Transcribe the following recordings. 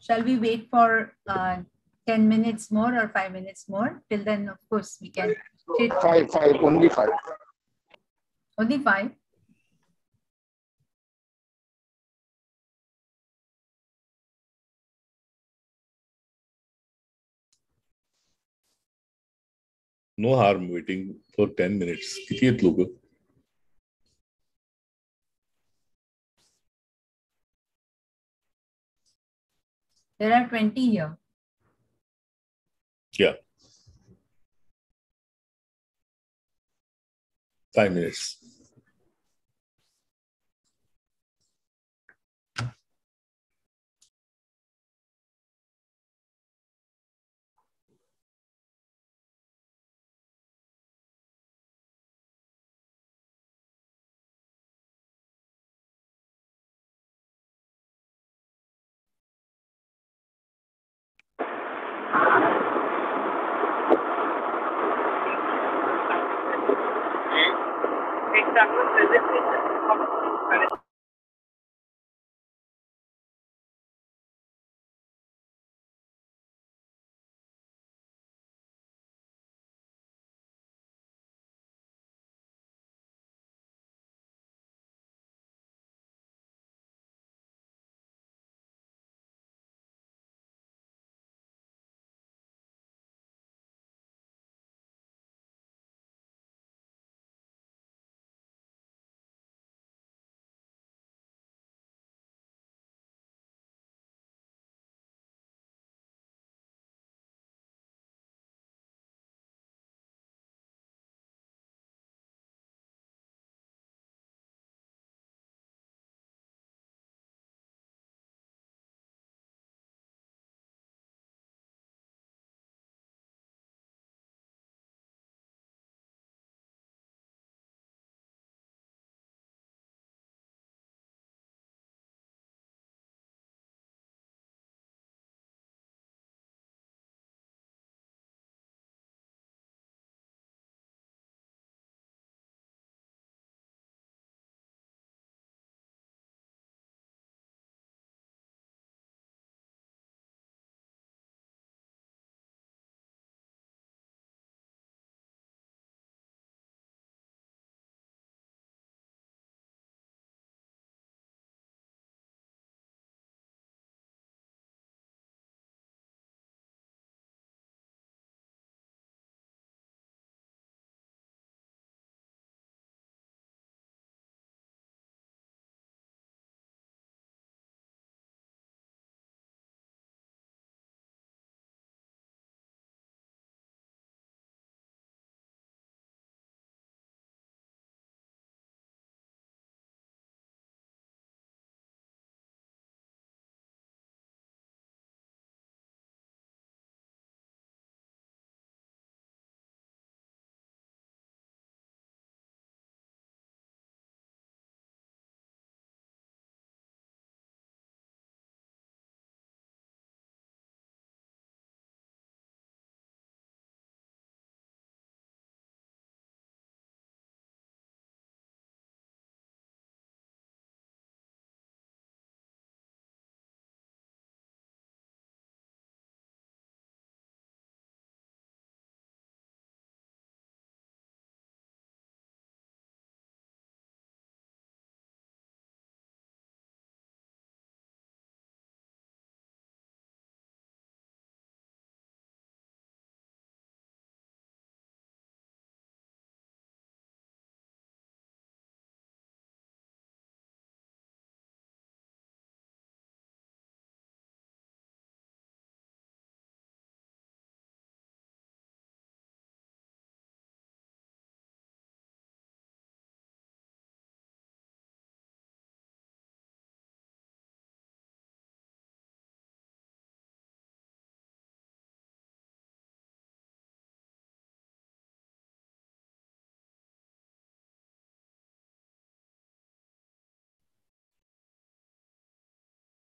Shall we wait for uh, 10 minutes more or 5 minutes more? Till then, of course, we can. Five, five, only five. Only five? No harm waiting for 10 minutes. Kitiyat logo. There are 20 here. Yeah. Five minutes.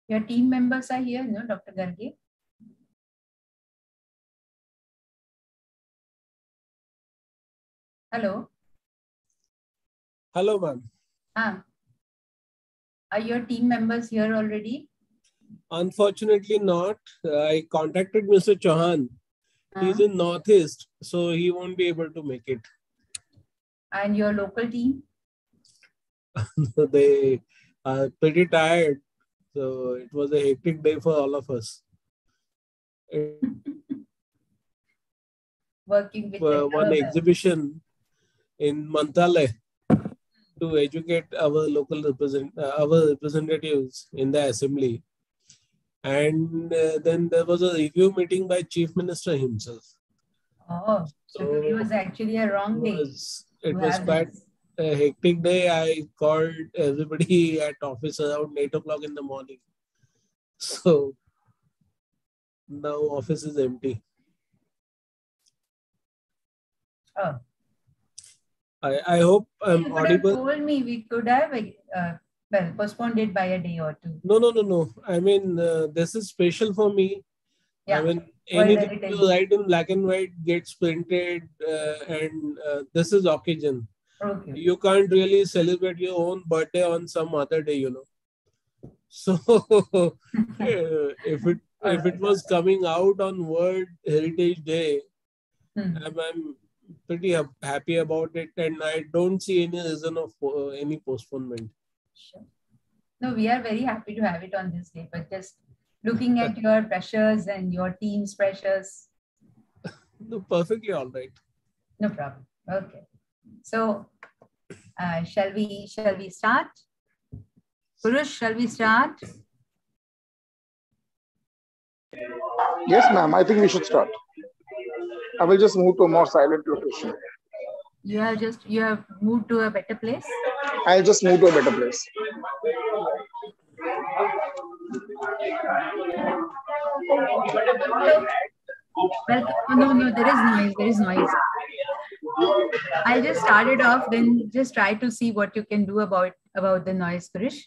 Your team members are here, no, Dr. Garge? Hello? Hello, ma'am. Ah. Are your team members here already? Unfortunately, not. I contacted Mr. Chauhan. He's Uh, in Northeast, so he won't be able to make it. and your local team? they are pretty tired. So it was a hectic day for all of us. It Working with uh, one exhibition in Mantralaya to educate our local represent uh, our representatives in the assembly. And uh, then there was a review meeting by Chief Minister himself. Oh, so So it was actually a wrong it day. was, it was quite. A hectic day. I called everybody at office around eight o'clock in the morning. So now office is empty. Oh. I, I hope I'm you audible. told me we could have uh, well postponed it by a day or two. No, no, no, no. I mean, uh, this is special for me. Yeah. I mean, anything you write in black and white gets printed, uh, and uh, this is occasion. Okay. You can't really celebrate your own birthday on some other day, you know. So uh, if it if it was coming out on World Heritage Day, Hmm. I'm, I'm pretty hap- happy about it, and I don't see any reason of uh, any postponement. Sure. No, we are very happy to have it on this day, but just looking at your pressures and your team's pressures, No, perfectly all right. no problem. Okay. So, uh, shall we shall we start? Kurush, shall we start? Yes, ma'am. I think we should start. I will just move to a more silent location. You have just you have moved to a better place. I'll just move to a better place. Well, oh, no, no, there is noise. There is noise. I'll just start it off, then just try to see what you can do about about the noise, Kurush.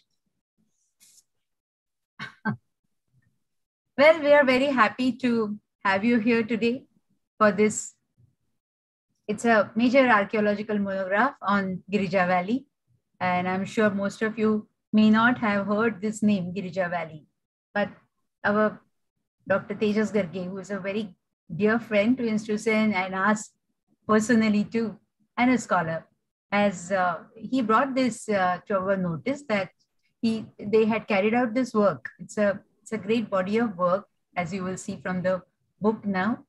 well, we are very happy to have you here today for this. It's a major archaeological monograph on Girija Valley, and I'm sure most of you may not have heard this name, Girija Valley, but our Dr. Tejas Garge, who is a very dear friend to institution and us personally too, and a scholar, as uh, he brought this uh, to our notice that he they had carried out this work. It's a it's a great body of work, as you will see from the book now.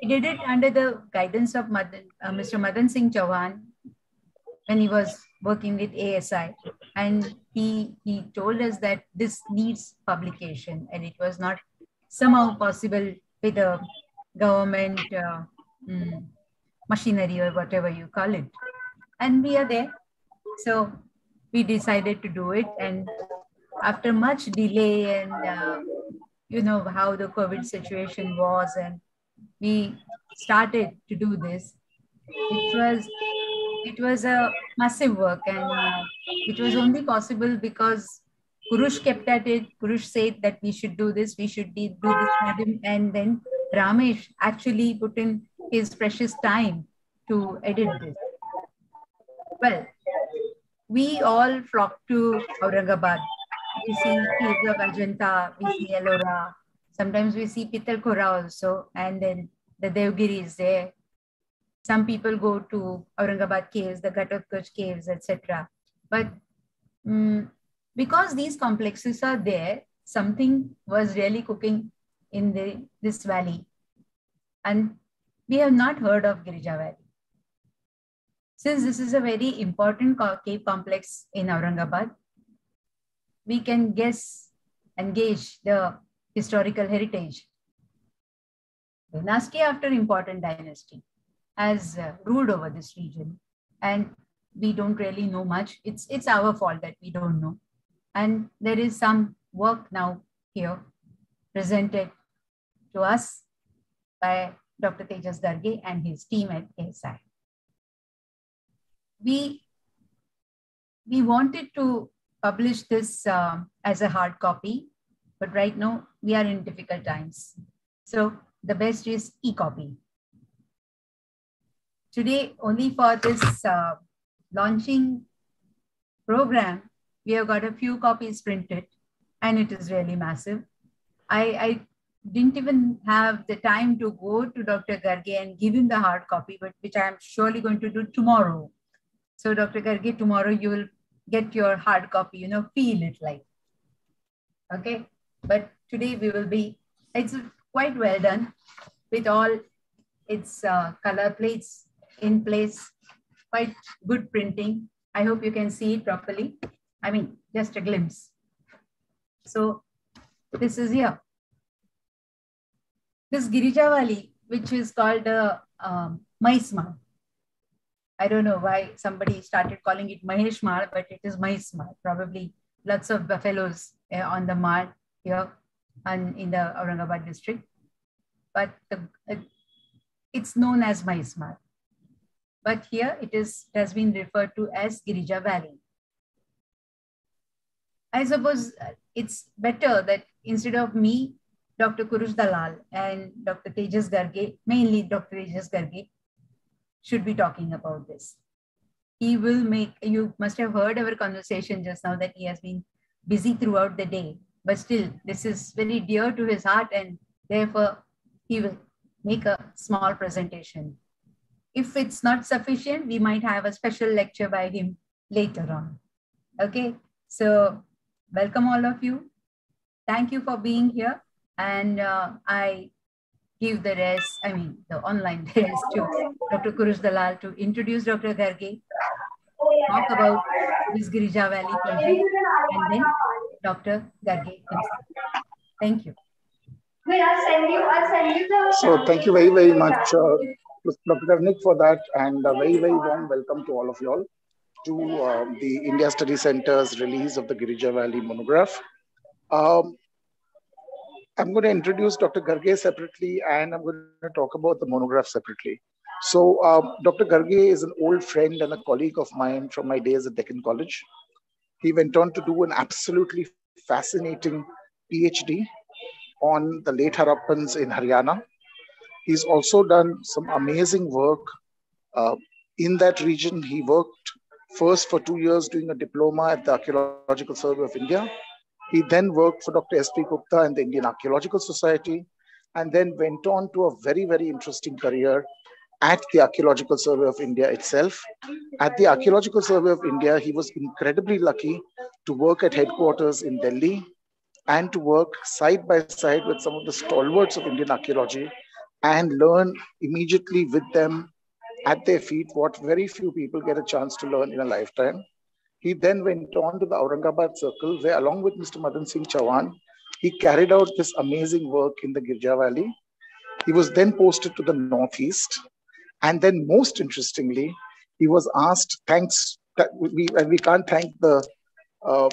He did it under the guidance of Madan, uh, Mr. Madan Singh Chauhan when he was working with ASI, and he he told us that this needs publication, and it was not somehow possible with a government uh, mm, machinery or whatever you call it. And we are there. So we decided to do it. And after much delay and, uh, you know, how the COVID situation was, and we started to do this, it was it was a massive work and uh, it was only possible because Kurush kept at it. Kurush said that we should do this, we should do this him. And then Ramesh actually put in his precious time to edit this. Well, we all flock to Aurangabad. We see caves of Ajanta, we see Ellora, sometimes we see Pitalkhora also, and then the Devgiri is there. Some people go to Aurangabad caves, the Ghatotkach caves, etc. But mm, because these complexes are there, something was really cooking in the, this valley. And we have not heard of Girija Valley. Since this is a very important cave complex in Aurangabad, we can guess and gauge the historical heritage. Dynasty after important dynasty has uh, ruled over this region, and we don't really know much. It's it's our fault that we don't know, and there is some work now here presented to us by Dr. Tejas Garge and his team at ASI. We we wanted to publish this uh, as a hard copy, but right now we are in difficult times. So the best is e-copy. Today, only for this uh, launching program, we have got a few copies printed and it is really massive. I, I didn't even have the time to go to Dr. Garge and give him the hard copy, but which I'm surely going to do tomorrow. So Dr. Garge, tomorrow you will get your hard copy, you know, feel it like. Okay. But today we will be, it's quite well done with all its uh, color plates in place, quite good printing. I hope you can see it properly. I mean, just a glimpse. So this is here. This Girija Valley, which is called a um, Mahismal. I don't know why somebody started calling it Maheshmal, but it is Mahismal. Probably lots of buffaloes uh, on the mall here and in the Aurangabad district. But the, uh, it's known as Mahismal. But here it is it has been referred to as Girija Valley. I suppose it's better that instead of me, Dr. Kurush Dalal and Dr. Tejas Garge, mainly Dr. Tejas Garge, should be talking about this. He will make, you must have heard our conversation just now that he has been busy throughout the day, but still, this is very dear to his heart, and therefore, he will make a small presentation. If it's not sufficient, we might have a special lecture by him later on. Okay, so welcome all of you. Thank you for being here. And uh, I give the rest, I mean, the online rest to Dr. Kurush Dalal to introduce Dr. Garge, talk about this Girija Valley project, and then Dr. Garge himself. Thank you. So thank you very, very much, uh, Dr. Karnik, for that, and a very, very warm welcome to all of you all to uh, the India Study Center's release of the Girija Valley monograph. Um, I'm going to introduce Dr. Garge separately, and I'm going to talk about the monograph separately. So uh, Dr. Garge is an old friend and a colleague of mine from my days at Deccan College. He went on to do an absolutely fascinating PhD on the late Harappans in Haryana. He's also done some amazing work uh, in that region. He worked first for two years doing a diploma at the Archaeological Survey of India. He then worked for Dr. S.P. Gupta and the Indian Archaeological Society, and then went on to a very, very interesting career at the Archaeological Survey of India itself. At the Archaeological Survey of India, he was incredibly lucky to work at headquarters in Delhi and to work side by side with some of the stalwarts of Indian archaeology and learn immediately with them at their feet what very few people get a chance to learn in a lifetime. He then went on to the Aurangabad Circle, where, along with Mr. Madan Singh Chauhan, he carried out this amazing work in the Girija Valley. He was then posted to the Northeast. And then, most interestingly, he was asked, thanks, we, and we can't thank the, uh,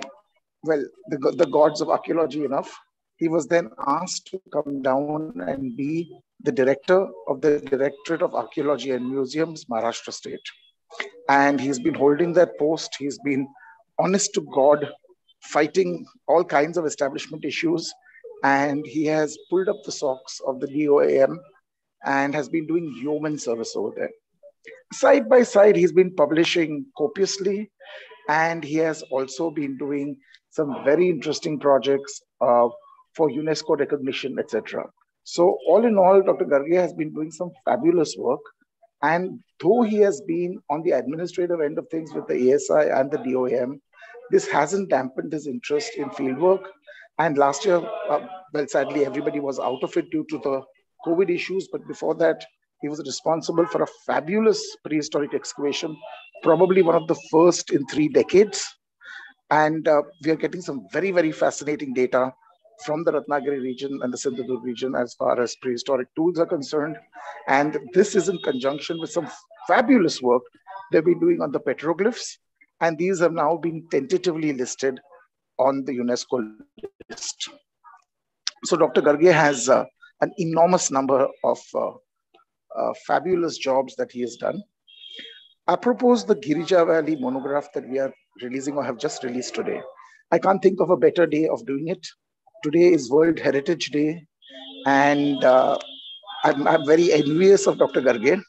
well, the, the gods of archaeology enough. He was then asked to come down and be the director of the Directorate of Archaeology and Museums, Maharashtra State. And he's been holding that post. He's been honest to God, fighting all kinds of establishment issues. And he has pulled up the socks of the DOAM and has been doing human service over there. Side by side, he's been publishing copiously, and he has also been doing some very interesting projects uh, for UNESCO recognition, etc. So all in all, Dr. Garge has been doing some fabulous work. And though he has been on the administrative end of things with the ASI and the DOM, this hasn't dampened his interest in fieldwork. And last year, uh, well, sadly, everybody was out of it due to the COVID issues. But before that, he was responsible for a fabulous prehistoric excavation, probably one of the first in three decades. And uh, we are getting some very, very fascinating data from the Ratnagiri region and the Sindhudurg region as far as prehistoric tools are concerned. And this is in conjunction with some fabulous work they've been doing on the petroglyphs. And these have now been tentatively listed on the UNESCO list. So Dr. Garge has uh, an enormous number of uh, uh, fabulous jobs that he has done. Apropos the Girija Valley monograph that we are releasing or have just released today, I can't think of a better day of doing it today is World Heritage Day, and uh, I'm, I'm, very envious of Dr. Garge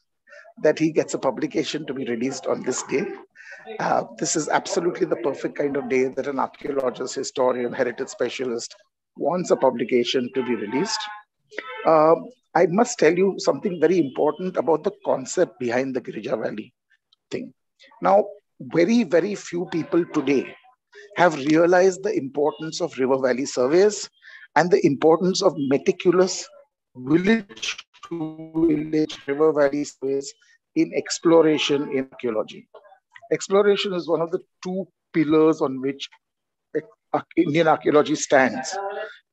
that he gets a publication to be released on this day. Uh, this is absolutely the perfect kind of day that an archaeologist, historian, heritage specialist wants a publication to be released. Uh, I must tell you something very important about the concept behind the Girija Valley thing. Now, very, very few people today have realized the importance of river valley surveys and the importance of meticulous village to village river valley surveys in exploration in archaeology. Exploration is one of the two pillars on which Indian archaeology stands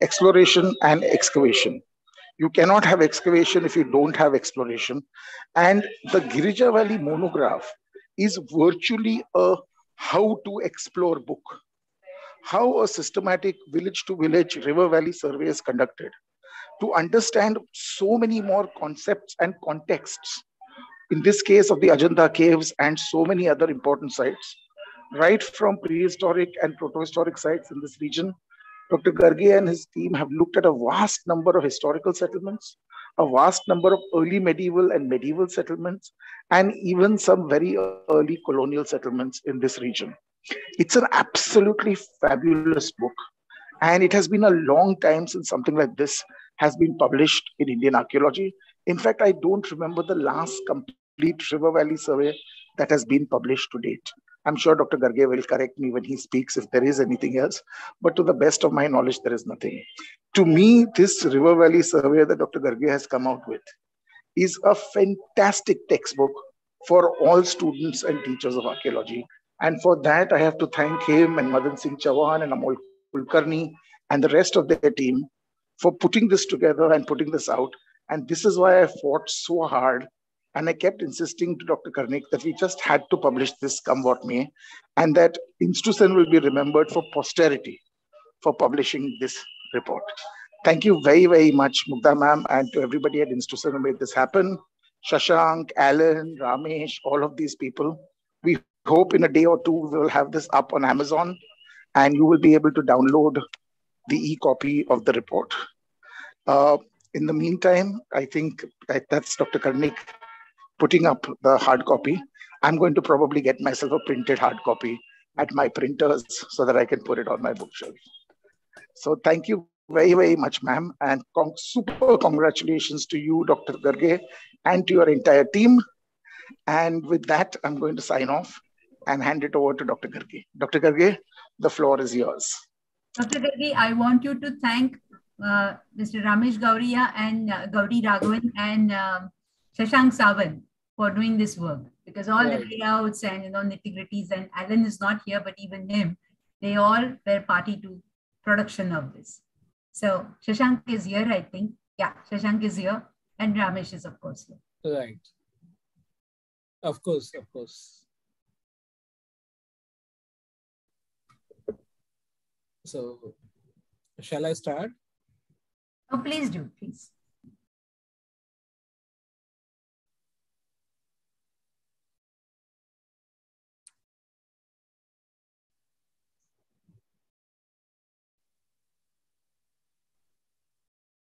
exploration and excavation. You cannot have excavation if you don't have exploration. And the Girija Valley monograph is virtually a how to explore book. How a systematic village to village river valley survey is conducted to understand so many more concepts and contexts. In this case of the Ajanta caves and so many other important sites, right from prehistoric and protohistoric sites in this region Dr. Garge and his team have looked at a vast number of historical settlements, a vast number of early medieval and medieval settlements, and even some very early colonial settlements in this region. It's an absolutely fabulous book. And it has been a long time since something like this has been published in Indian archaeology. In fact, I don't remember the last complete River Valley survey that has been published to date. I'm sure Dr. Garge will correct me when he speaks if there is anything else. But to the best of my knowledge, there is nothing. To me, this River Valley survey that Dr. Garge has come out with is a fantastic textbook for all students and teachers of archaeology. And for that, I have to thank him and Madan Singh Chauhan and Amol Kulkarni and the rest of their team for putting this together and putting this out. And this is why I fought so hard and I kept insisting to Dr. Karnik that we just had to publish this come what may, and that INSTUCEN will be remembered for posterity for publishing this report. Thank you very, very much, Mugdha ma'am, and to everybody at INSTUCEN who made this happen. Shashank, Alan, Ramesh, all of these people. We hope in a day or two we will have this up on Amazon and you will be able to download the e-copy of the report. Uh, in the meantime, I think that's Dr. Karnik putting up the hard copy. I'm going to probably get myself a printed hard copy at my printers so that I can put it on my bookshelf. So thank you very, very much, ma'am. And con super congratulations to you, Dr. Garge, and to your entire team. And with that, I'm going to sign off and hand it over to Dr. Garge. Dr. Garge, the floor is yours. Dr. Garge, I want you to thank uh, Mr. Ramesh Gauria and uh, Gauri Raghavan and um, Shashank Savan for doing this work because all right. the layouts and you know nitty-gritties and Alan is not here, but even him, they all were party to production of this. So Shashank is here, I think. Yeah, Shashank is here, and Ramesh is of course here. Right. Of course, of course. So, shall I start? Oh, please do, please.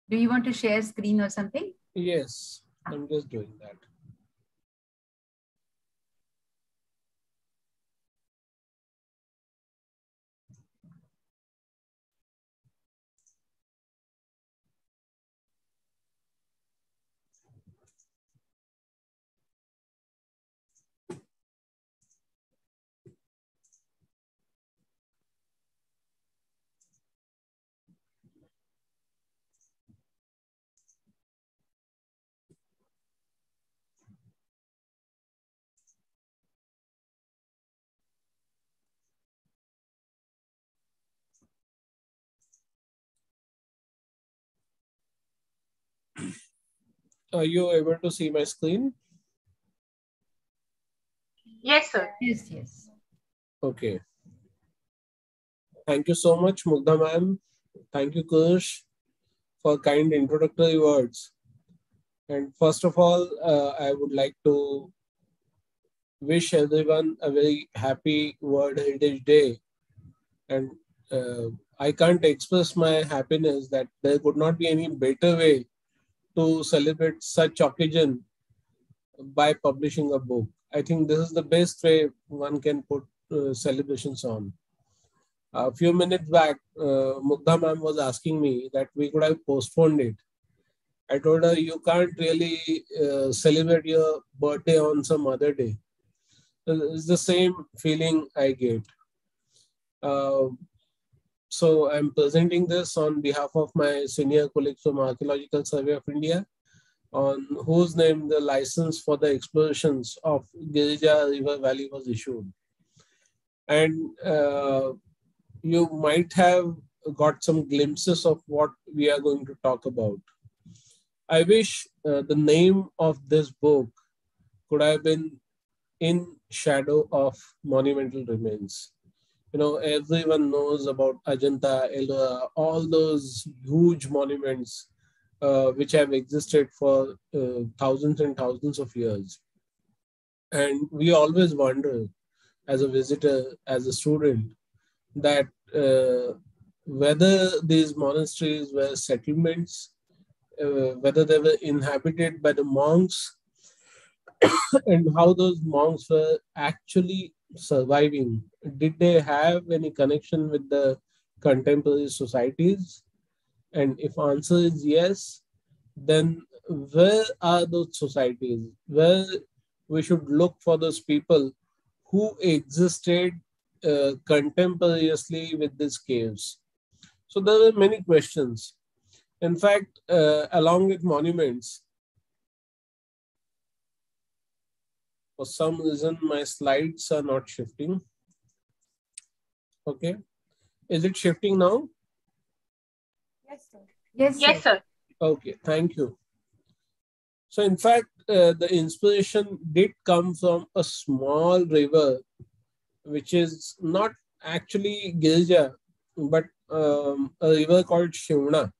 Do you want to share screen or something? Yes, I'm just doing that. Are you able to see my screen? Yes, sir. Yes, yes. Okay. Thank you so much, Mugdha ma'am. Thank you, Kush, for kind introductory words. And first of all, uh, I would like to wish everyone a very happy World Heritage Day. And uh, I can't express my happiness that there could not be any better way to celebrate such occasion by publishing a book. I think this is the best way one can put uh, celebrations on. A few minutes back, uh, Mugdha ma'am was asking me that we could have postponed it. I told her, you can't really uh, celebrate your birthday on some other day. It's the same feeling I get. Uh, so I'm presenting this on behalf of my senior colleagues from Archaeological Survey of India, on whose name the license for the explorations of Girija River Valley was issued. And uh, you might have got some glimpses of what we are going to talk about. I wish uh, the name of this book could have been In Shadow of Monumental Remains. You know, everyone knows about Ajanta, Ellora, all those huge monuments uh, which have existed for uh, thousands and thousands of years. And we always wonder, as a visitor, as a student, that uh, whether these monasteries were settlements, uh, whether they were inhabited by the monks, and how those monks were actually surviving. Did they have any connection with the contemporary societies? And if answer is yes, then where are those societies? Where we should look for those people who existed uh, contemporaneously with these caves? So there are many questions. In fact, uh, along with monuments, for some reason my slides are not shifting. Okay. Is it shifting now? Yes, sir. Yes, Yes, sir. Okay, thank you. So in fact, uh, the inspiration did come from a small river, which is not actually Girija, but um, a river called Shivna.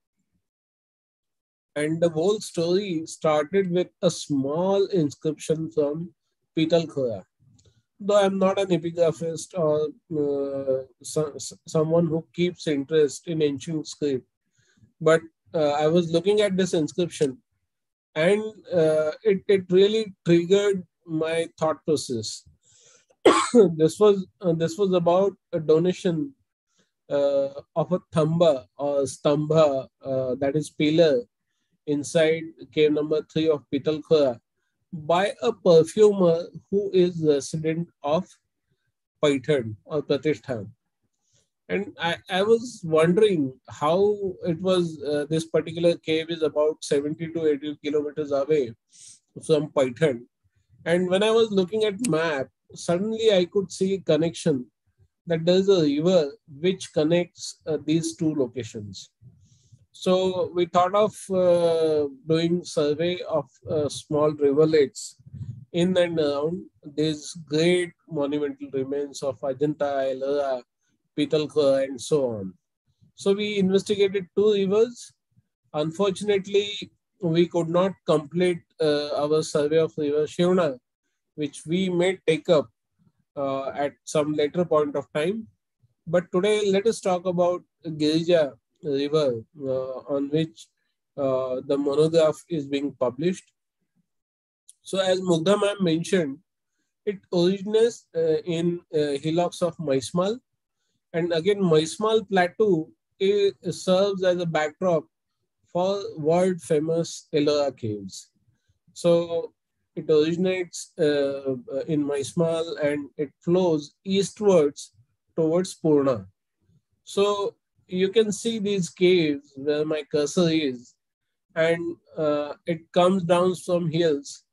And the whole story started with a small inscription from Pitalkhora. Though I'm not an epigraphist or uh, so, someone who keeps interest in ancient script, but uh, I was looking at this inscription and uh, it, it really triggered my thought process. this was uh, this was about a donation uh, of a thamba or stambha uh, that is pillar inside cave number three of Pitalkhora by a perfumer who is resident of Paithan or Pratishthan. And I, I was wondering how it was, uh, this particular cave is about 70 to 80 kilometers away from Paithan. And when I was looking at map, suddenly I could see a connection that there's a river which connects uh, these two locations. So we thought of uh, doing survey of uh, small rivulets in and around these great monumental remains of Ajanta, Ellora, Pitalkhora, and so on. So we investigated two rivers. Unfortunately, we could not complete uh, our survey of river Shivna, which we may take up uh, at some later point of time. But today, let us talk about Girija river uh, on which uh, the monograph is being published. So as Mugdha ma'am mentioned, it originates uh, in hillocks of Maismal. And again, Maismal Plateau serves as a backdrop for world famous Ellora caves. So it originates uh, in Maismal and it flows eastwards towards Purna. So you can see these caves where my cursor is, and uh, it comes down from hills,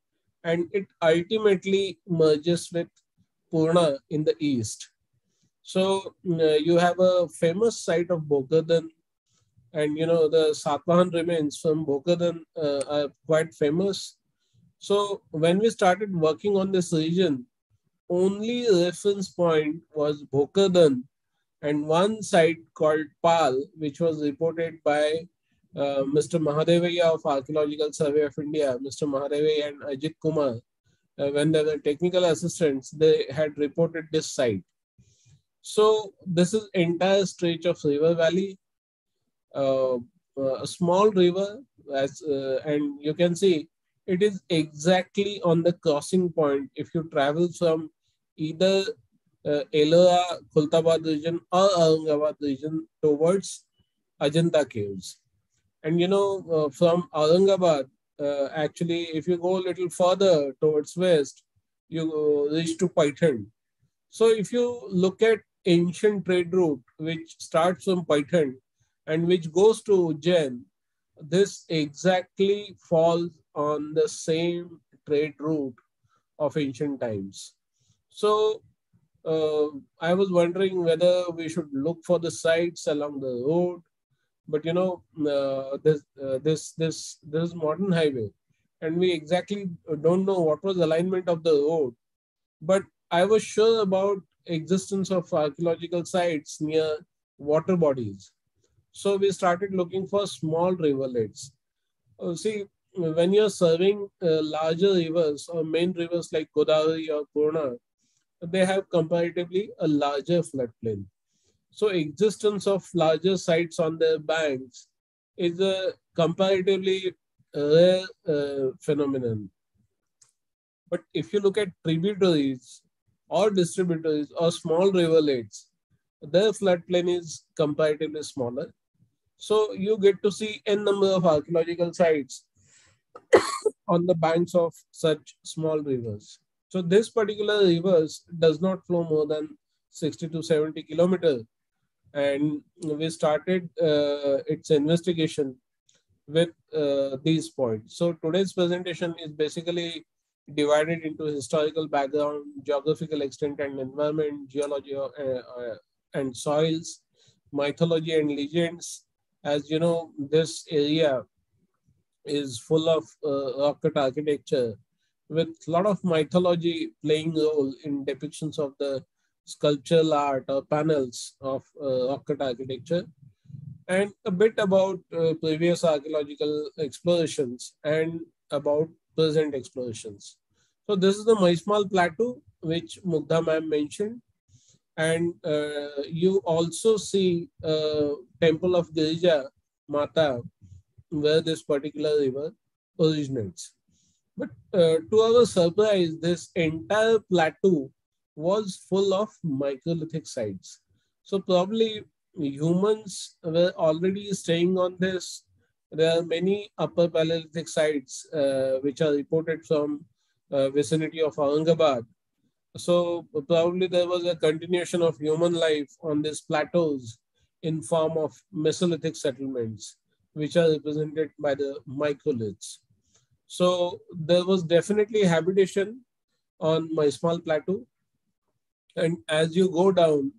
and it ultimately merges with Purna in the east. So uh, you have a famous site of Bhokardan, and you know the Satvahan remains from Bhokardan uh, are quite famous. So when we started working on this region, only reference point was Bhokardan and one site called PAL, which was reported by uh, Mr. Mahadevaya of Archaeological Survey of India, Mr. Mahadevaya and Ajit Kumar, uh, when they were technical assistants, they had reported this site. So this is entire stretch of river valley, uh, uh a small river, as uh, and you can see it is exactly on the crossing point if you travel from either uh, Ellora, Khultabad region or Aurangabad region towards Ajanta caves. And you know, uh, from Aurangabad, uh, actually, if you go a little further towards west, you reach to Paithan. So if you look at ancient trade route, which starts from Paithan and which goes to Ujjain, this exactly falls on the same trade route of ancient times. So uh, I was wondering whether we should look for the sites along the road, but you know uh, this uh, this this this modern highway, and we exactly don't know what was alignment of the road, but I was sure about existence of archaeological sites near water bodies. So we started looking for small rivulets. Uh, see, when you're serving uh, larger rivers or main rivers like Godavari or Purna, they have comparatively a larger floodplain. So existence of larger sites on their banks is a comparatively rare uh, phenomenon. But if you look at tributaries or distributaries or small riverlets, their floodplain is comparatively smaller. So you get to see n number of archaeological sites on the banks of such small rivers. So this particular rivers does not flow more than 60 to 70 kilometers. And we started uh, its investigation with uh, these points. So today's presentation is basically divided into historical background, geographical extent and environment, geology uh, uh and soils, mythology and legends. As you know, this area is full of uh, rock cut architecture with a lot of mythology playing role in depictions of the sculptural art or panels of uh, cut architecture and a bit about uh, previous archaeological explorations and about present explorations. So this is the Mahismal Plateau, which Mugdha ma'am mentioned. And uh, you also see uh, temple of Girija Mata, where this particular river originates. But uh, to our surprise, this entire plateau was full of microlithic sites. So probably humans were already staying on this. There are many upper Paleolithic sites uh, which are reported from uh, vicinity of Aurangabad. So probably there was a continuation of human life on these plateaus in form of Mesolithic settlements which are represented by the microliths. So there was definitely habitation on Maismal plateau. And as you go down,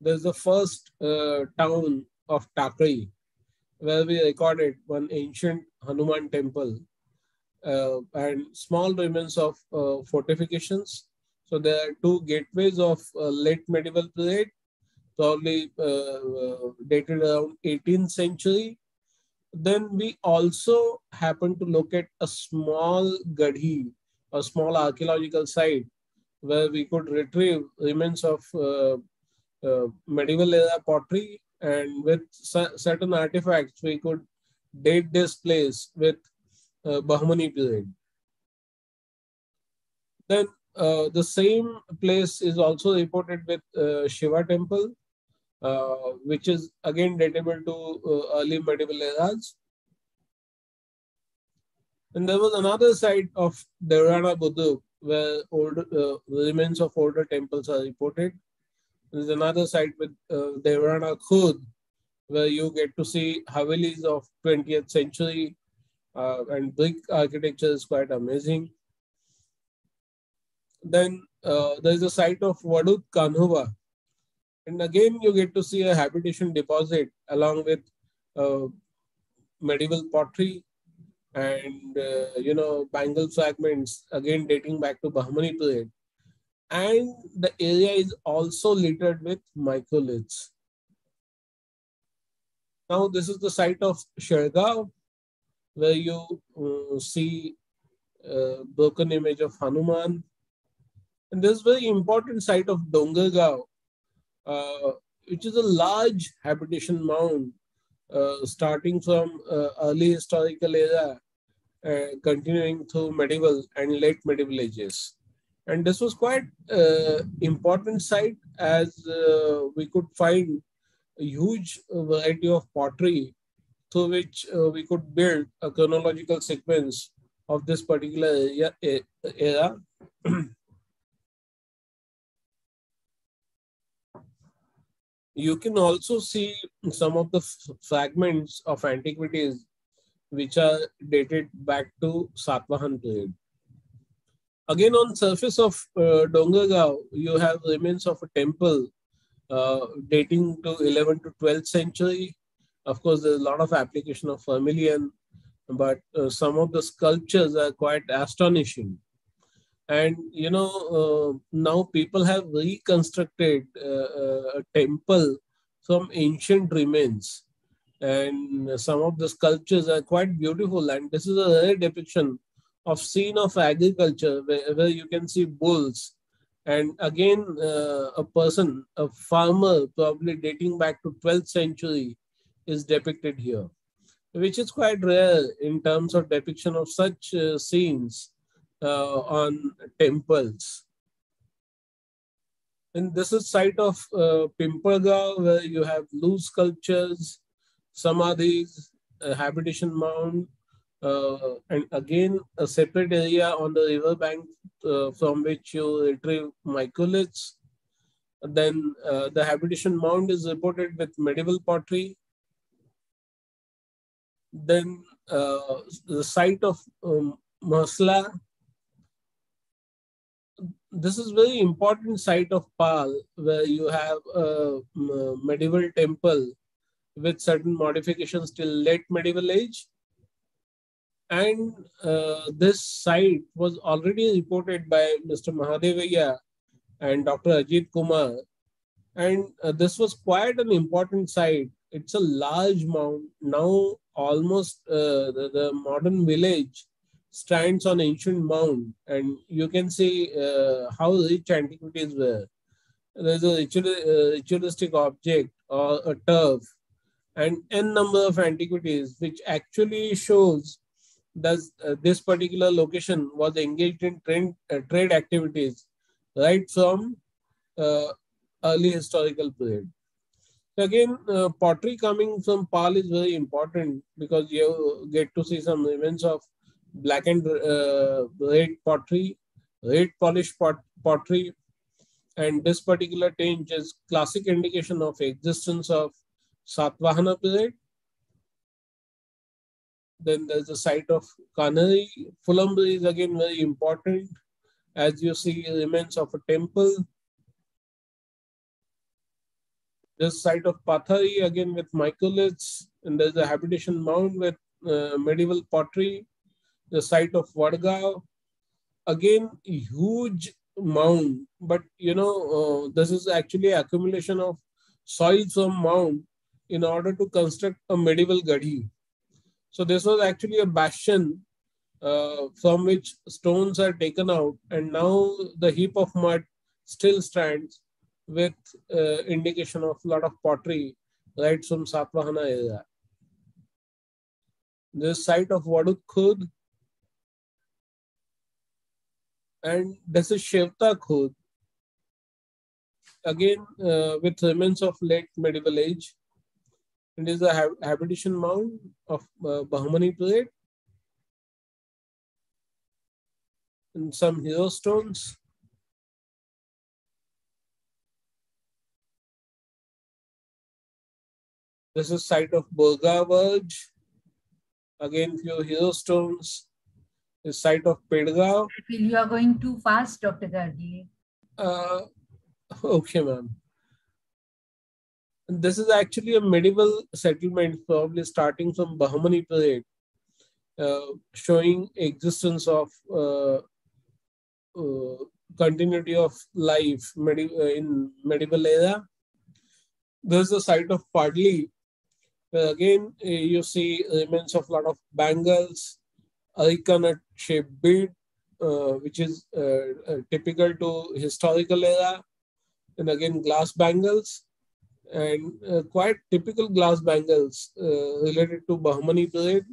there's the first uh, town of Takri, where we recorded one ancient Hanuman temple uh, and small remnants of uh, fortifications. So there are two gateways of late medieval period, probably uh, uh, dated around 18th century then we also happen to look at a small gadhi, a small archaeological site where we could retrieve remains of uh, uh, medieval era pottery and with certain artifacts we could date this place with uh, Bahmani period. Then uh, the same place is also reported with uh, Shiva temple which is again datable to uh, early medieval eras. And there was another site of Devrana Budruk where old uh, remains of older temples are reported. There's another site with uh, Devrana Khurd where you get to see Havelis of 20th century uh, and brick architecture is quite amazing. Then uh, there's a site of Vadut Kanhuba and again, you get to see a habitation deposit along with uh, medieval pottery and, uh, you know, bangle fragments, again dating back to Bahmani period. And the area is also littered with microliths. Now, this is the site of Shergaon, where you uh, see a broken image of Hanuman. And this is very important site of Dongargaon, uh, which is a large habitation mound uh, starting from uh, early historical era uh, continuing through medieval and late medieval ages. And this was quite uh, important site as uh, we could find a huge variety of pottery through which uh, we could build a chronological sequence of this particular area. era. you can also see some of the fragments of antiquities which are dated back to Satvahan period. Again, on surface of uh, Dongargaon, you have remains of a temple uh, dating to 11th to 12th century. Of course, there's a lot of application of vermilion, but uh, some of the sculptures are quite astonishing. And you know, uh, now people have reconstructed uh, uh, a temple from ancient remains, and some of the sculptures are quite beautiful. And this is a rare depiction of scene of agriculture where, where you can see bulls. And again uh, a person a farmer probably dating back to 12th century is depicted here which is quite rare in terms of depiction of such uh, scenes uh, on temples and this is site of uh, Pimpalgaon where you have loose sculptures, samadhis, a habitation mound, uh, and again a separate area on the river bank uh, from which you retrieve microliths. Then uh, the habitation mound is reported with medieval pottery. Then uh, the site of um, Masla. This is very important site of Pal where you have a medieval temple with certain modifications till late medieval age and uh, this site was already reported by Mr. Mahadevaya and Dr. Ajit Kumar. And uh, this was quite an important site. It's a large mound. Now, almost uh, the, the, modern village stands on ancient mound. And you can see uh, how rich antiquities were. There's a uh, ritualistic object or a turf and n number of antiquities, which actually shows that uh, this particular location was engaged in trade, uh, trade activities right from early historical period. Again, uh, pottery coming from Pal is very important because you get to see some remains of black and uh, red pottery, red polished pot pottery, and this particular change is classic indication of existence of Satvahana period then there's the site of Kanari. Fulambri is again very important. As you see, remains of a temple. This site of Pathari again with microliths, and there's a habitation mound with uh, medieval pottery. The site of Vadgaon, again huge mound, but you know uh, this is actually accumulation of soil from mound in order to construct a medieval gadi. So this was actually a bastion uh, from which stones are taken out, and now the heap of mud still stands with uh, indication of a lot of pottery right from Satvahana area. This site of Waduk Khud, and this is Shevta Khud, again uh, with remains of late medieval age. It is a habitation mound of uh, Bahmani period. And some hero stones. This is site of Burga Verge. Again, few hero stones. The site of Pedgaon. You are going too fast, Dr. Garge. Uh, okay, ma'am this is actually a medieval settlement, probably starting from Bahmani period, uh, showing existence of uh, uh, continuity of life medi uh, in medieval era. There's the site of Padli, again uh, you see remains of a lot of bangles, areca shaped bead, uh, which is typical to historical era, and again glass bangles and uh, quite typical glass bangles uh, related to Bahmani period.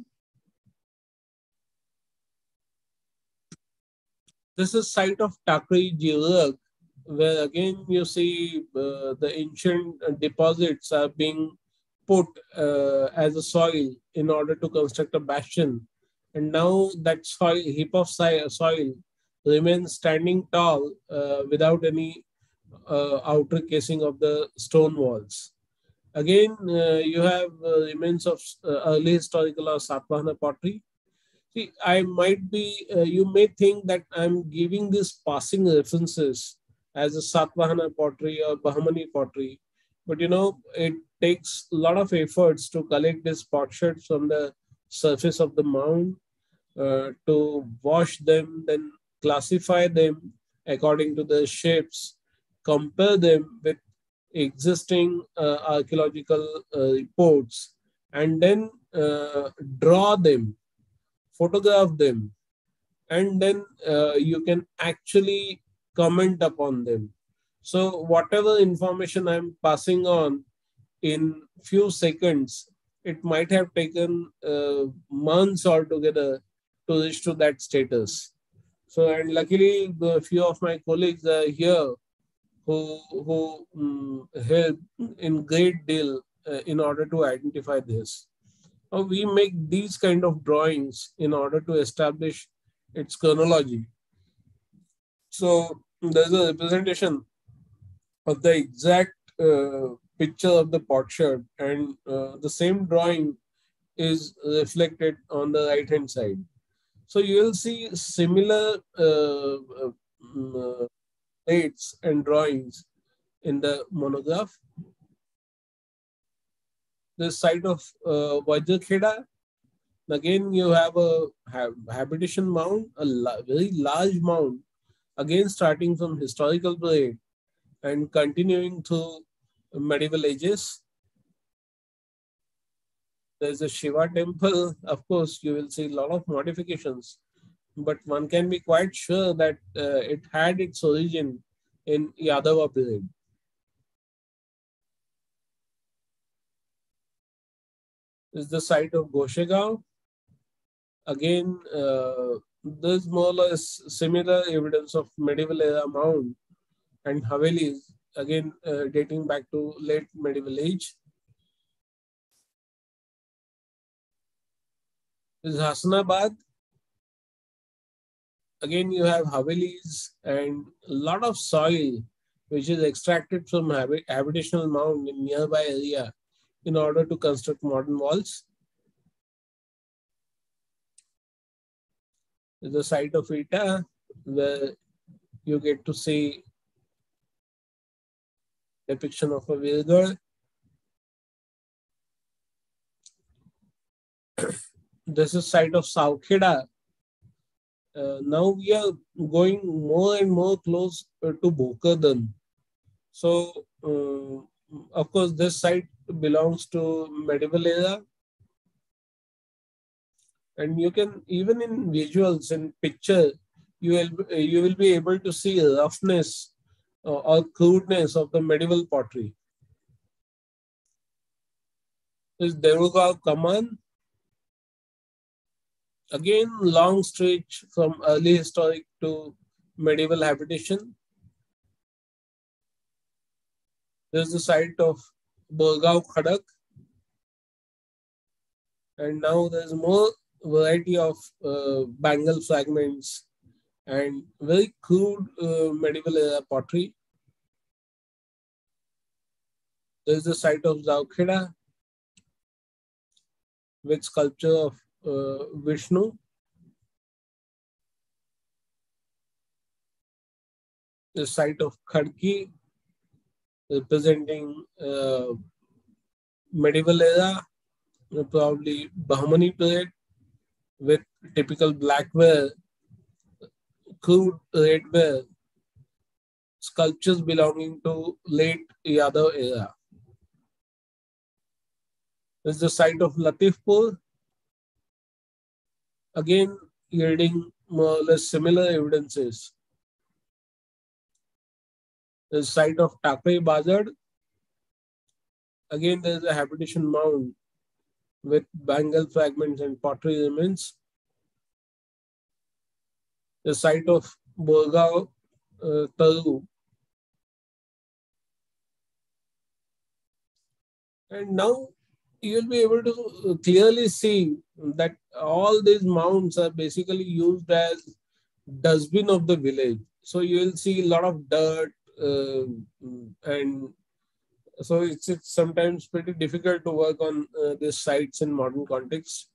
This is site of Takri Jilak, where again you see uh, the ancient deposits are being put uh, as a soil in order to construct a bastion. And now that soil, heap of soil remains standing tall uh, without any uh, outer casing of the stone walls. Again, uh, you have uh, remains of uh, early historical or Satvahana pottery. See, I might be, you may think that I'm giving these passing references as a Satvahana pottery or Bahmani pottery, but you know, it takes a lot of efforts to collect these potsherds from the surface of the mound, uh, to wash them, then classify them according to the shapes, compare them with existing uh, archaeological uh, reports, and then uh, draw them, photograph them, and then uh, you can actually comment upon them. So whatever information I'm passing on in few seconds, it might have taken months altogether to reach to that status. So, and luckily, the few of my colleagues are here who who um, help in great deal uh, in order to identify this. Uh, we make these kind of drawings in order to establish its chronology. So there's a representation of the exact uh, picture of the potsherd and uh, the same drawing is reflected on the right hand side. So you will see similar uh, uh, plates and drawings in the monograph. The site of uh, Vajrakheda, again you have a habitation mound, a la very large mound, again starting from historical period and continuing through medieval ages. There's a Shiva temple. Of course, you will see a lot of modifications, but one can be quite sure that uh, it had its origin in Yadava period. This is the site of Goshegaon. Again, uh, there's more or less similar evidence of medieval era mound and Havelis, again uh, dating back to late medieval age. Hassanabad. Again, you have Havelis and a lot of soil which is extracted from habitational mound in nearby area in order to construct modern walls. the site of Etah where you get to see depiction of a Virgil. This is site of Saukheda. Uh, now we are going more and more close uh, to Bhokardan. So, uh, of course, this site belongs to medieval era and you can even in visuals in picture you will you will be able to see roughness uh, or crudeness of the medieval pottery this Derugaon Kaman again long stretch from early historic to medieval habitation this is the site of Borgaon Khadak and now there's more variety of uh, bangle fragments and very crude uh, medieval era pottery. There is the site of Zaukheda with sculpture of uh, Vishnu. The site of Khadki representing uh, medieval era, probably Bahmani period with typical blackware, crude redware, sculptures belonging to late Yadav era. This is the site of Latifpur, again yielding more or less similar evidences. The site of Takri Bazar, again there is a habitation mound with bangle fragments and pottery remains. The site of Borgaon, uh, Taru. And now you'll be able to clearly see that all these mounds are basically used as dustbin of the village. So you'll see a lot of dirt uh, and so it's, it's sometimes pretty difficult to work on uh, these sites in modern context.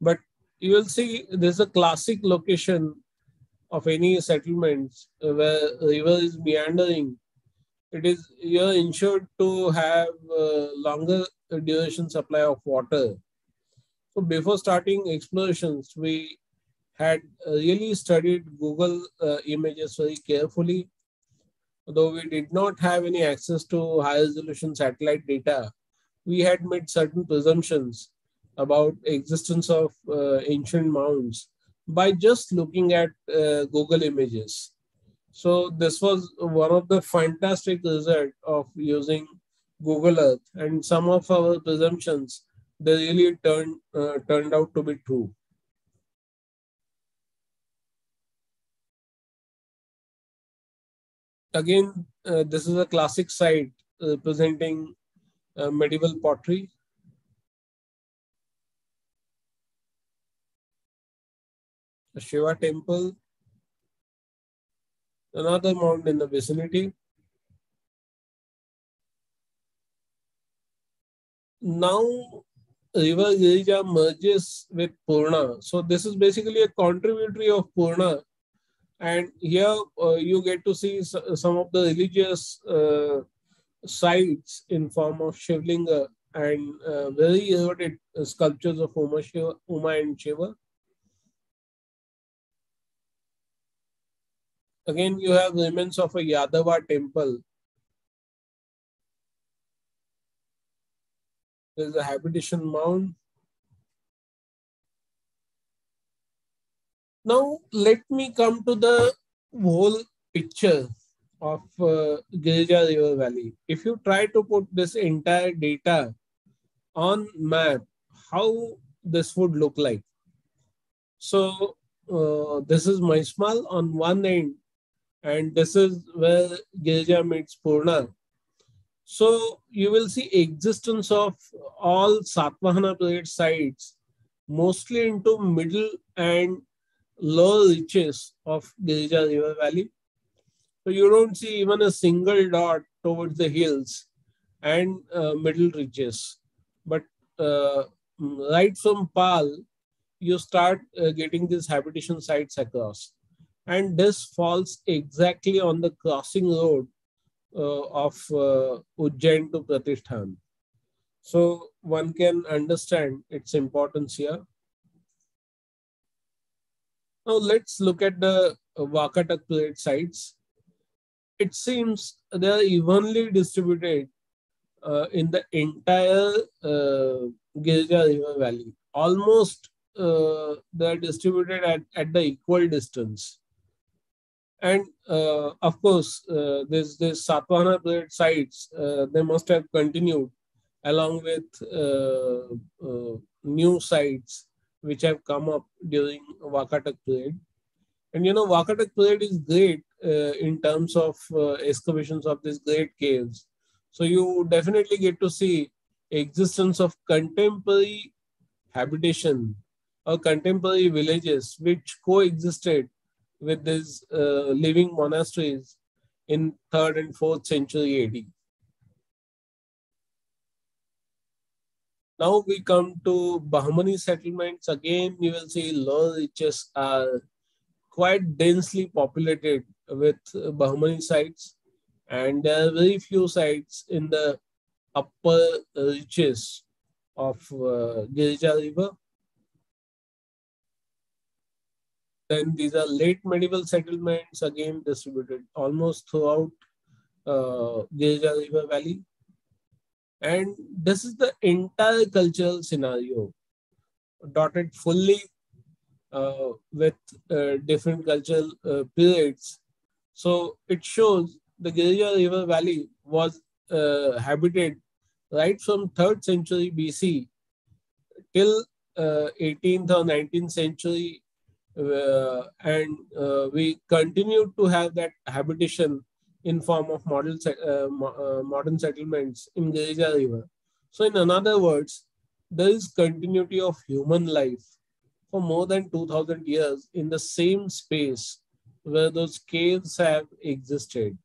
But you will see there's a classic location of any settlements where river is meandering. It is you're ensured to have longer duration supply of water. So before starting explorations, we had really studied Google uh, images very carefully though we did not have any access to high resolution satellite data, we had made certain presumptions about existence of uh, ancient mounds by just looking at uh, Google images. So this was one of the fantastic result of using Google Earth and some of our presumptions, they really turned, uh, turned out to be true. again, uh, this is a classic site representing uh, medieval pottery. A Shiva temple, another mound in the vicinity. Now, River Girija merges with Purna. So this is basically a contributory of Purna and here uh, you get to see some of the religious uh, sites in form of Shivlinga and uh, very eroded sculptures of Uma, Shiva, Uma and Shiva. Again, you have remnants of a Yadava temple. There's a habitation mound Now, let me come to the whole picture of uh, Girija River Valley. If you try to put this entire data on map, how this would look like. So uh, this is Maismal on one end, and this is where Girija meets Purna. So you will see existence of all Satvahana period sites, mostly into middle and low reaches of Girija River Valley. So you don't see even a single dot towards the hills and uh, middle reaches. But uh, right from Pal, you start uh, getting these habitation sites across. And this falls exactly on the crossing road uh, of uh, Ujjain to Pratishthan. So one can understand its importance here. Now let's look at the Wakatak plate sites. It seems they are evenly distributed uh, in the entire uh, River Valley. Almost uh, they are distributed at, at the equal distance. And uh, of course, uh, this, this plate sites, uh, they must have continued along with uh, uh, new sites which have come up during Wakatak period. And you know, Wakatak period is great uh, in terms of excavations of these great caves. So you definitely get to see existence of contemporary habitation or contemporary villages which coexisted with these uh, living monasteries in third and fourth century AD. Now we come to Bahmani settlements. Again, you will see lower reaches are quite densely populated with Bahmani sites, and there are very few sites in the upper reaches of uh, Girija River. Then these are late medieval settlements, again distributed almost throughout uh, River Valley. And this is the entire cultural scenario, dotted fully uh, with uh, different cultural uh, periods. So it shows the Girija River Valley was uh, habited right from 3rd century BC till 18th uh, or 19th century uh, and uh, we continue to have that habitation in form of model, uh, uh, modern settlements in Girija River. So in other words, there is continuity of human life for more than 2000 years in the same space where those caves have existed.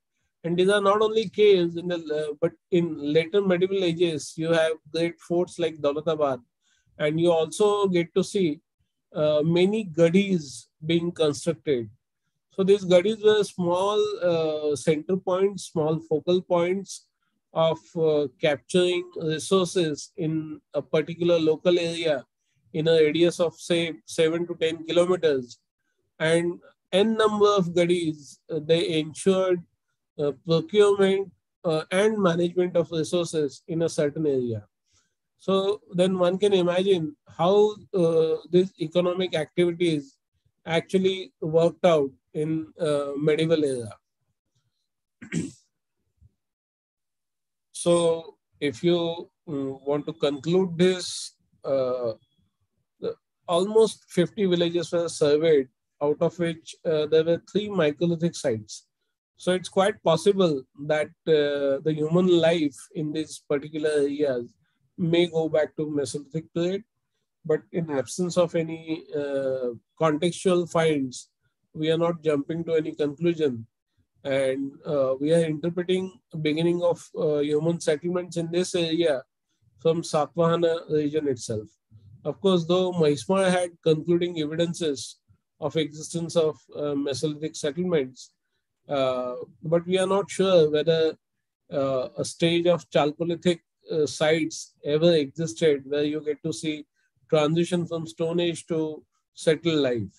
And these are not only caves, in the, uh, but in later medieval ages, you have great forts like Daulatabad, and you also get to see uh, many gadis being constructed. So these gadis were small uh, center points, small focal points of uh, capturing resources in a particular local area in a radius of say 7 to 10 kilometers. And n number of gadis, uh, they ensured uh, procurement and management of resources in a certain area. So then one can imagine how uh, these economic activities actually worked out in uh, medieval era. so if you um, want to conclude this, uh, almost 50 villages were surveyed, out of which uh, there were three microlithic sites. So it's quite possible that uh, the human life in these particular areas may go back to Mesolithic period, but in absence of any uh, contextual finds, we are not jumping to any conclusion. And uh, we are interpreting beginning of uh, human settlements in this area from Satvahana region itself. Of course, though Maismal had concluding evidences of existence of uh, Mesolithic settlements, uh, but we are not sure whether uh, a stage of Chalcolithic uh, sites ever existed where you get to see transition from Stone Age to settled life.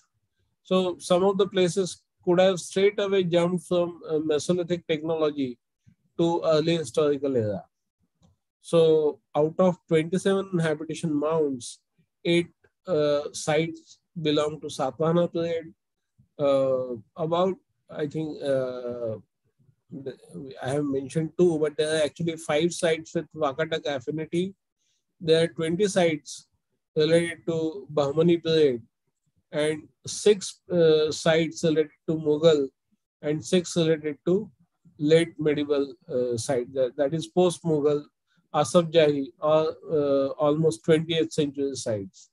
So some of the places could have straight away jumped from uh, Mesolithic technology to early historical era. So out of 27 habitation mounds, eight uh, sites belong to Satvahana period. Uh, about, I think, uh, I have mentioned two, but there are actually five sites with Vakataka affinity. There are 20 sites related to Bahmani period and six uh, sites related to Mughal and six related to late medieval uh, site that, that is post Mughal, Asaf Jahi or uh, almost 20th century sites.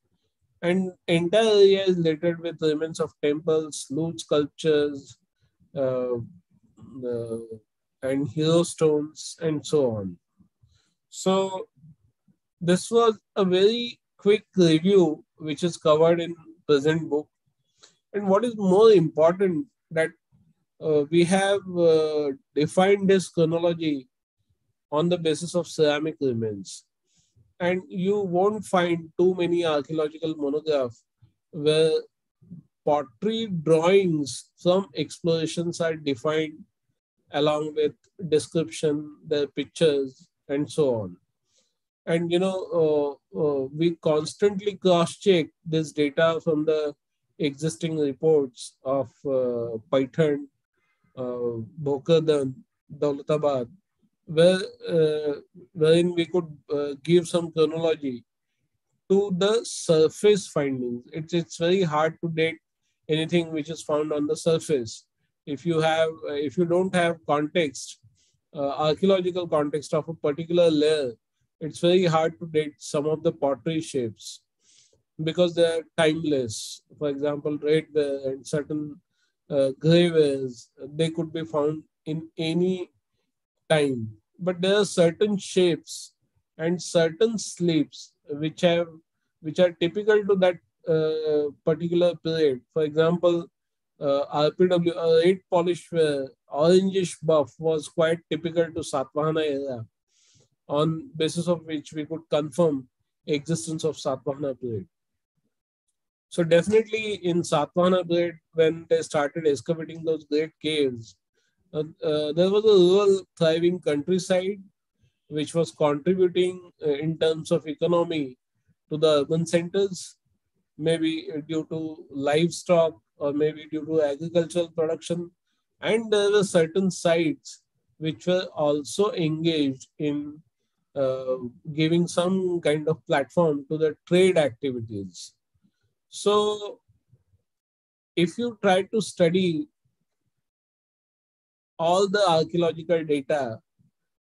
And entire area is littered with remains of temples, lute sculptures, uh, and hero stones and so on. So this was a very quick review which is covered in present book. And what is more important that uh, we have uh, defined this chronology on the basis of ceramic remains. And you won't find too many archaeological monographs where pottery drawings from explorations are defined along with description, the pictures, and so on. And you know, uh, uh, we constantly cross-check this data from the existing reports of uh, Paithan, uh, Bhokardan, Daulatabad, where uh, wherein we could uh, give some chronology to the surface findings. It's it's very hard to date anything which is found on the surface if you have uh, if you don't have context uh, archaeological context of a particular layer it's very hard to date some of the pottery shapes because they're timeless. For example red and certain uh, greywares they could be found in any time. But there are certain shapes and certain sleeves which have which are typical to that uh, particular period. For example uh, RPW, uh, 8 polish uh, orangish buff was quite typical to Satvahana era, on basis of which we could confirm existence of Satvahana period. So definitely in Satvahana period, when they started excavating those great caves, uh, uh, there was a rural thriving countryside which was contributing uh, in terms of economy to the urban centers, maybe due to livestock or maybe due to agricultural production. And there were certain sites which were also engaged in uh, giving some kind of platform to the trade activities. So if you try to study all the archaeological data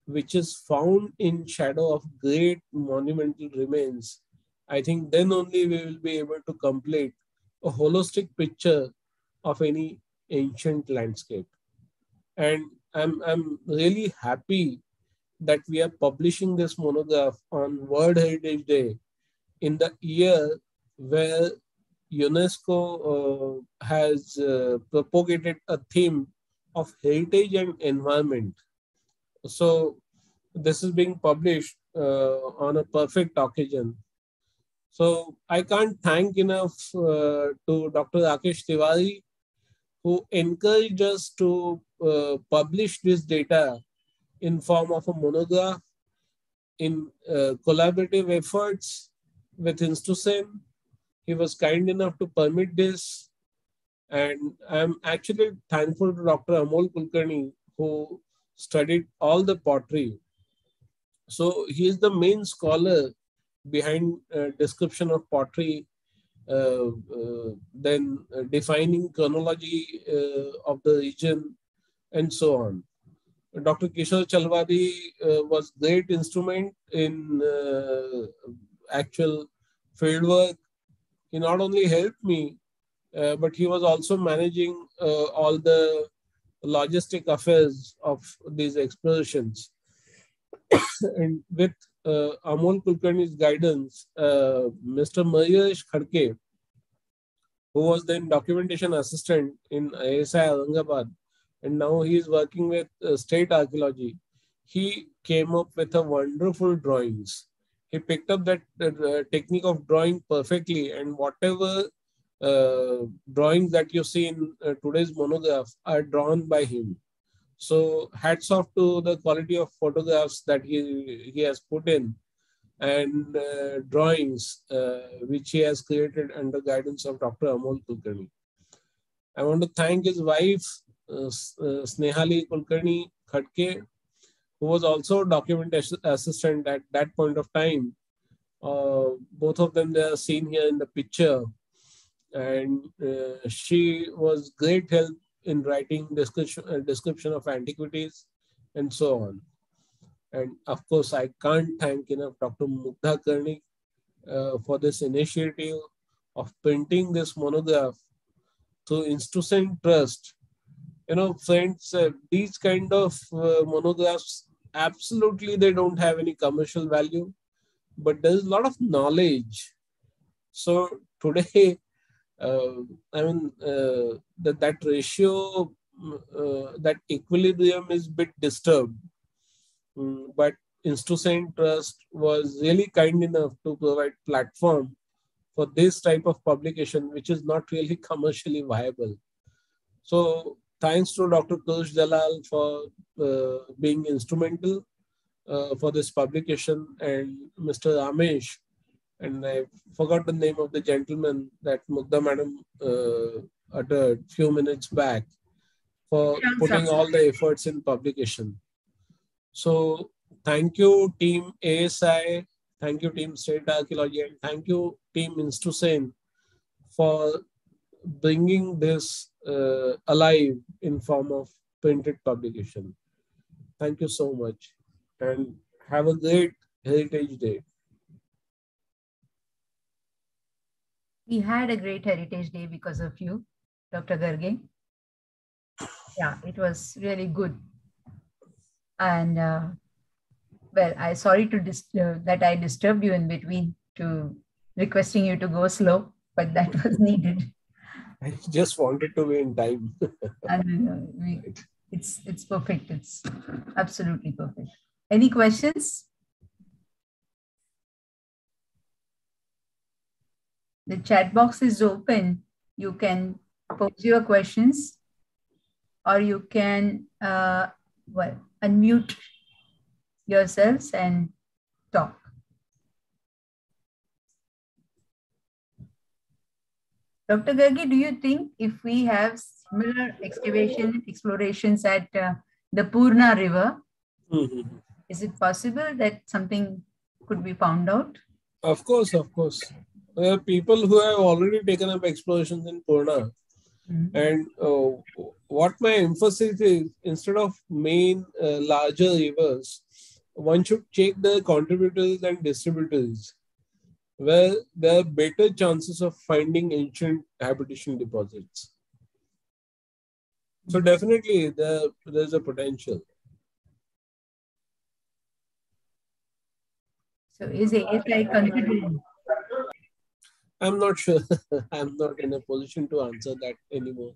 which is found in shadow of great monumental remains, I think then only we will be able to complete a holistic picture of any ancient landscape. And I'm, I'm really happy that we are publishing this monograph on World Heritage Day in the year where UNESCO uh, has uh, propagated a theme of heritage and environment. So this is being published uh, on a perfect occasion. So I can't thank enough uh, to Dr. Rakesh Tiwari who encouraged us to uh, publish this data in form of a monograph in uh, collaborative efforts with INSTUCEN. He was kind enough to permit this. And I'm actually thankful to Dr. Amol Kulkarni, who studied all the pottery. So he is the main scholar behind uh, description of pottery, uh, uh, then defining chronology of the region, and so on. Dr. Kishore Chalwadi was great instrument in actual fieldwork. He not only helped me, uh, but he was also managing uh, all the logistic affairs of these explorations. and with uh, Amol Kulkarni's guidance, uh, Mr. Mariyesh Khadke, who was then documentation assistant in ASI Aurangabad, and now he is working with uh, state archaeology, he came up with a wonderful drawings he picked up that uh, technique of drawing perfectly and whatever uh, drawings that you see in uh, today's monograph are drawn by him so hats off to the quality of photographs that he he has put in and uh, drawings uh, which he has created under guidance of dr amol kulkarni i want to thank his wife uh, snehali kulkarni khatke who was also document assistant at that point of time. Uh, both of them they are seen here in the picture, and uh, she was great help in writing description uh, description of antiquities and so on. And of course, I can't thank enough Dr. Mugdha Karnik uh, for this initiative of printing this monograph through INSTUCEN Trust. You know, friends, uh, these kind of uh, monographs absolutely they don't have any commercial value but there's a lot of knowledge so today i mean uh, that that ratio uh, that equilibrium is a bit disturbed mm, but INSTUCEN Trust was really kind enough to provide platform for this type of publication, which is not really commercially viable. So thanks to Dr. Kush Dalal for uh, being instrumental uh, for this publication and Mr. Ramesh. And I forgot the name of the gentleman that Mugdha madam uh, uttered few minutes back for putting all the efforts in publication. So thank you team ASI, thank you team State Archaeology and thank you team INSTUCEN for bringing this uh, alive in form of printed publication. Thank you so much and have a great Heritage Day. We had a great Heritage Day because of you, Dr. Garge. Yeah, it was really good. And uh, well, I sorry to uh, that I disturbed you in between to requesting you to go slow, but that was needed. I just wanted to be in time. and uh, we, it's it's perfect. It's absolutely perfect. Any questions? The chat box is open. You can pose your questions, or you can uh, well unmute yourselves and talk. Dr. Garge, do you think if we have similar excavation explorations at uh, the Purna River, mm -hmm. is it possible that something could be found out? Of course, of course. There are people who have already taken up explorations in Purna. Mm-hmm. And uh, what my emphasis is instead of main uh, larger rivers, one should check the contributors and distributors where there are better chances of finding ancient habitation deposits. So definitely there, there's a potential. So is ASI considering? I'm not sure. I'm not in a position to answer that anymore.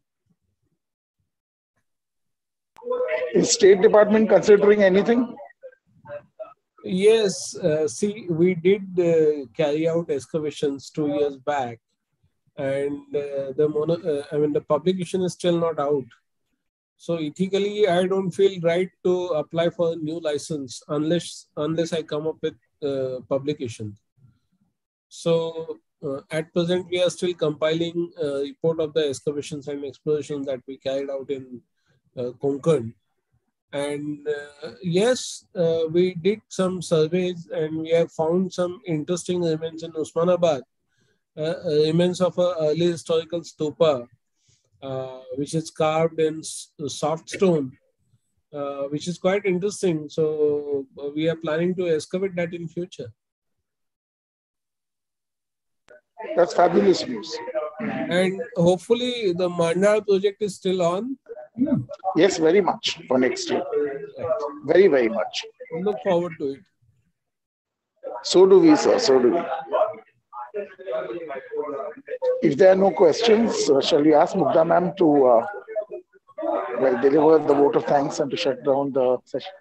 Is State Department considering anything? Yes. Uh, see, we did uh, carry out excavations two years back, and uh, the mono, uh, I mean the publication is still not out. So ethically, I don't feel right to apply for a new license unless unless I come up with uh, publication. So uh, at present, we are still compiling a report of the excavations and explorations that we carried out in uh, Konkan. And uh, yes, uh, we did some surveys and we have found some interesting remains in Osmanabad, uh, remains of an early historical stupa, uh, which is carved in soft stone, which is quite interesting. So we are planning to excavate that in future. That's fabulous news. And hopefully the Mandal project is still on. Yes, very much for next year. Very, very much. Look forward to it. So do we, sir. So do we. If there are no questions, uh, shall we ask Mugdha ma'am to uh, well deliver the vote of thanks and to shut down the session?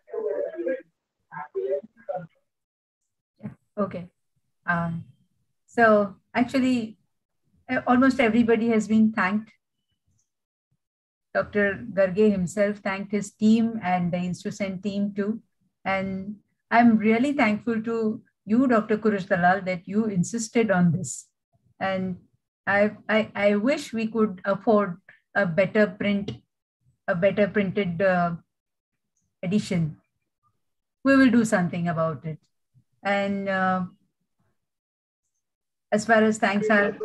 Okay. Um, so actually, almost everybody has been thanked. Dr. Garge himself thanked his team and the INSTUCEN team too. And I'm really thankful to you, Dr. Kurush Dalal, that you insisted on this. And I, I, I wish we could afford a better print, a better printed uh, edition. We will do something about it. And uh, as far as thanks are.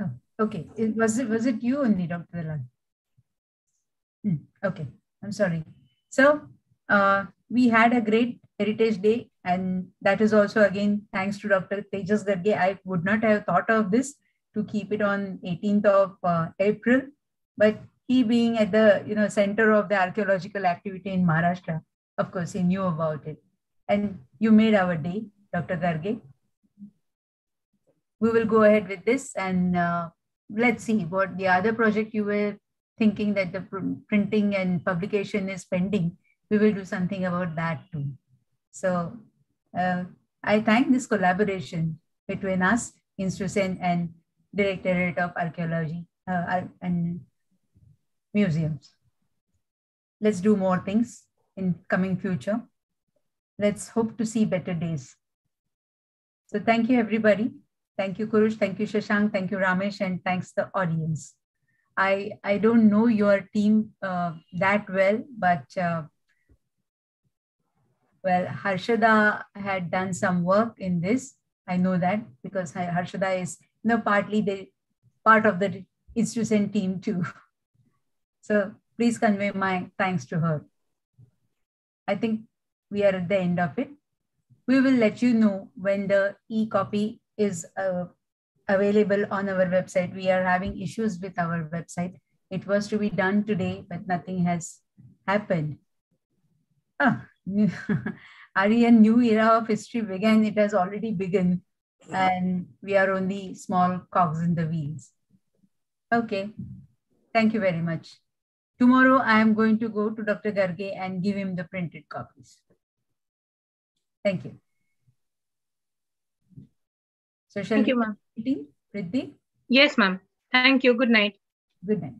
Oh, okay. It, was it was it you only, Dr. Dalal? Hmm. Okay. I'm sorry. So uh, we had a great Heritage Day, and that is also again thanks to Dr. Tejas Garge. I would not have thought of this to keep it on 18th of uh, April, but he being at the you know center of the archaeological activity in Maharashtra, of course, he knew about it. And you made our day, Dr. Garge. We will go ahead with this and uh, let's see what the other project you were thinking that the pr printing and publication is pending. We will do something about that too. So uh, I thank this collaboration between us, INSTUCEN and Directorate of Archaeology uh, and museums. Let's do more things in coming future. Let's hope to see better days. So thank you, everybody. Thank you, Kurush. Thank you, Shashank. Thank you, Ramesh. And thanks the audience. I, I don't know your team uh, that well, but uh, well, Harshada had done some work in this. I know that because Harshada is you know, partly the part of the INSTUCEN team too. So please convey my thanks to her. I think we are at the end of it. We will let you know when the e-copy is uh, available on our website. We are having issues with our website. It was to be done today, but nothing has happened. Ah, Aryan new era of history began. It has already begun and we are only small cogs in the wheels. Okay, thank you very much. Tomorrow, I am going to go to Dr. Garge and give him the printed copies. Thank you. So shall Thank you, ma'am. Yes, ma'am. Thank you. Good night. Good night.